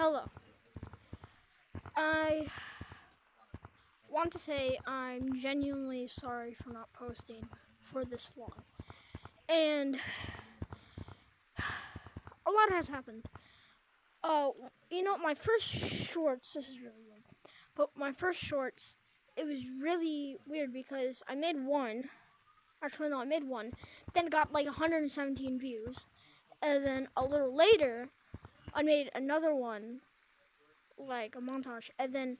Hello. I want to say I'm genuinely sorry for not posting for this long. And a lot has happened. Uh, you know, my first shorts, this is really weird, but my first shorts, it was really weird because I made one. Actually, no, I made one. Then got like 117 views. And then a little later, I made another one, like a montage, and then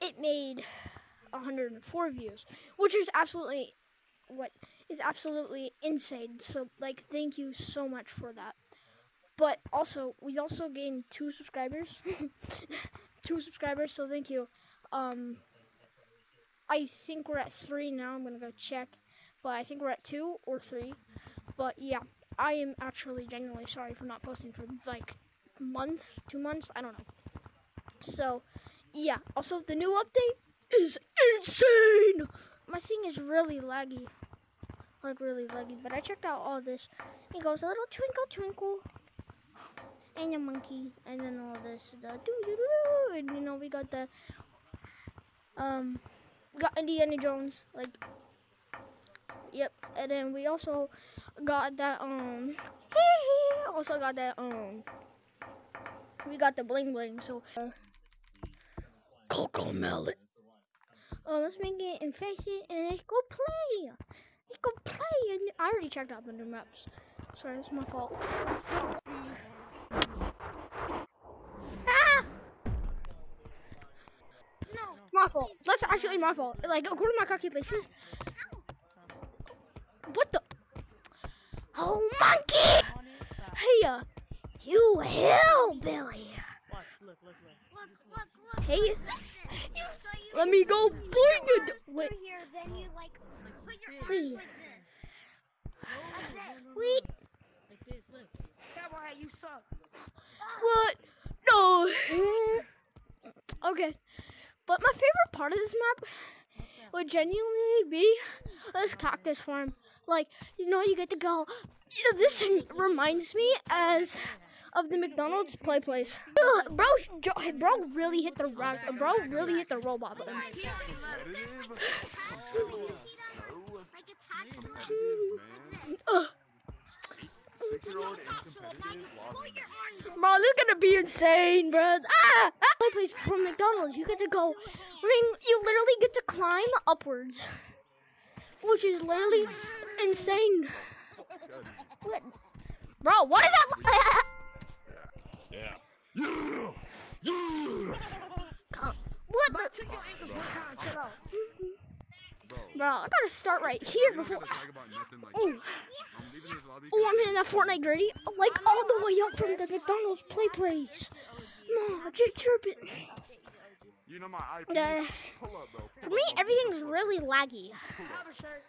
it made 104 views, which is absolutely what is absolutely insane. So like, thank you so much for that. But also, we also gained two subscribers, two subscribers. So thank you. Um, I think we're at three now. I'm gonna go check, but I think we're at two or three. But yeah, I am actually genuinely sorry for not posting for like month, two months, I don't know. So, yeah. Also, the new update is insane. My thing is really laggy, like really laggy. But I checked out all this. It goes a little twinkle twinkle, and a monkey, and then all this the doo doo doo, and you know we got the um got Indiana Jones like. Yep, and then we also got that um also got that um we got the bling bling so uh, Cocomelon oh let's make it and face it and let's go play. Let's go play. And I already checked out the new maps. Sorry that's my fault. Ah! No. my fault. That's actually my fault. Like according to my calculations what the? Oh monkey! Hey uh, you hillbilly Watch, look, look, look. Look, look, look. Hey, So let me go put bling it. Wait, here, then you like put your arms Wait. like this. Like wait, Like this, look. Cowboy, you suck. what? No. okay, but my favorite part of this map would genuinely be this cactus farm. Like, you know, you get to go. Yeah, this reminds me as of the McDonald's play place. Ugh, Bro, jo- bro, really hit the rock. Bro, really hit the robot button. Like attached to it. Like this. Ugh. Six-year-old and Attached to it. Like, competitive pull lottery. your arms. Bro, this is gonna be insane, bro. Ah! ah! Play place from McDonald's. You get to go ring. You literally get to climb upwards, which is literally insane. Bro, what is that? Yeah. Yeah. Yeah. Come- what? Bro, The? check your ankles one time, chill out. Bro. I gotta start right here before. gotta talk about nothing like Oh, I'm leaving oh, I'm hitting that Fortnite griddy, like all the way up from the McDonald's play place. No, Jake chirping. You know my IP. Uh, Pull up, bro. For me, everything's really laggy. Pull Have up. a shirt.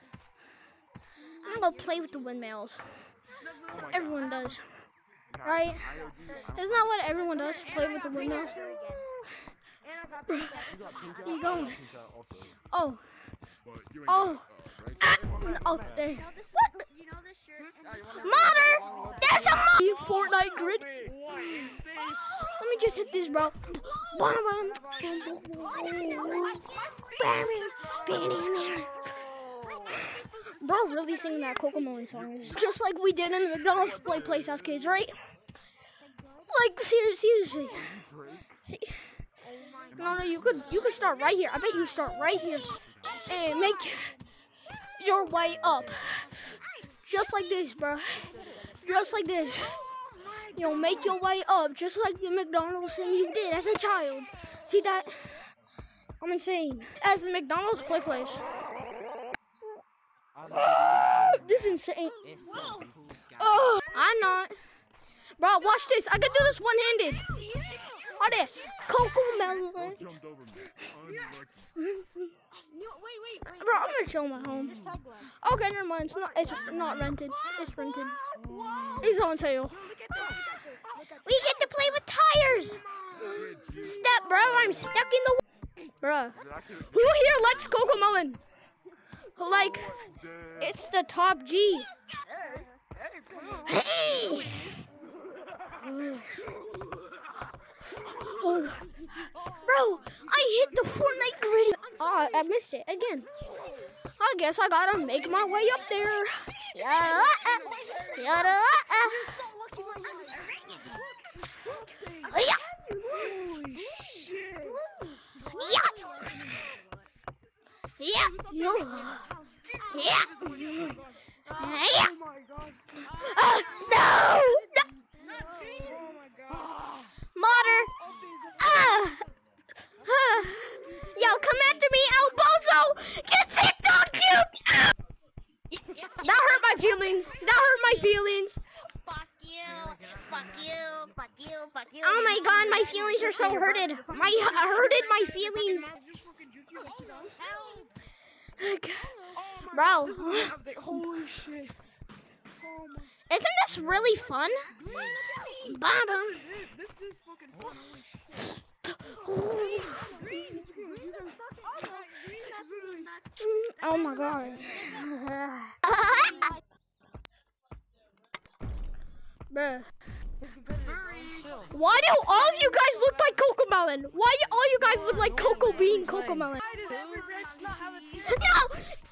I'm gonna go play with the windmills. Oh. Everyone does. Right? IOG, I don't- Isn't that what everyone does? Play with the windmills. And I got pizza. You got pink out? You I going? got pink out also. Oh, But you ain't Oh. got, right side mm, oh, there. You know this, you know this shirt and this. Mother, there's a mo- Fortnite grid. What is this? Let me just hit this, bro. Bam, bam. Bro, really singing that Cocomelon song is just like we did in the McDonald's play place as kids, right? Like ser- seriously. See, no, no, you could you could start right here. I bet you start right here and make your way up, just like this, bro. Just like this. You know, make your way up, just like the McDonald's thing you did as a child. See that? I'm insane. As the McDonald's play place. This is insane. Oh, I'm not. Bro, watch this. I can do this one-handed. There. Coco melon. Jumped over me. Unlucky. No, wait, wait, wait. Bro, I'm gonna chill my home. Okay, never mind. It's not. It's not rented. It's rented. It's on sale. We get to play with tires. Step, bro. I'm stuck in the. Bro, Did I kill- who here likes Coco Melon? Like, it's the top G. Hey. Bro, I hit the Fortnite grid. Oh, I missed it again. I guess I gotta make my way up there. Yada, uh, yada, yeah, yeah, yeah, yeah, yeah. my god. Uh, no, no, Oh my god. Modder. Ah. Huh. Yo, come after me, El Bozo! Get TikTok, dude! Ah. That hurt my feelings. That hurt my feelings. Fuck you. Fuck you. Fuck you. Fuck you. Oh my god, my feelings are so hurted. My uh, hurted my feelings. Help. Bro, Holy shit. Oh isn't this really fun? Bottom. This is fucking fun. Oh my god. Bruh. Why do all of you guys look like Coco Melon? Why you- all you guys look like Coco Bean Coco Melon? Why